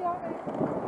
呀。